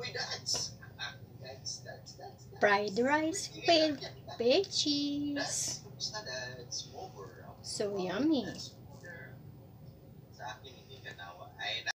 Uy, that's. Fried rice with veggies. So yummy. Sa akin, hindi ka nawa.